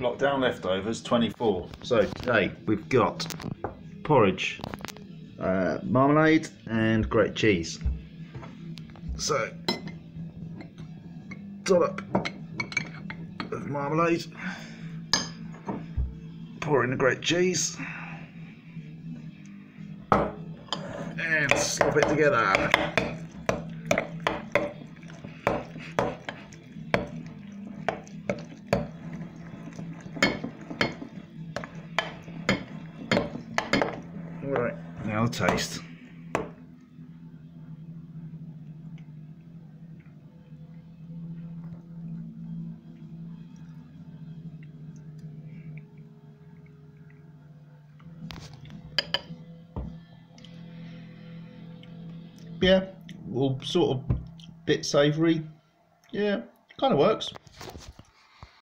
lockdown leftovers 24. So today we've got porridge, uh, marmalade, and great cheese. So, dollop of marmalade, pour in the great cheese, and slop it together. Alright, now the taste. Yeah, all sort of bit savoury. Yeah, kind of works.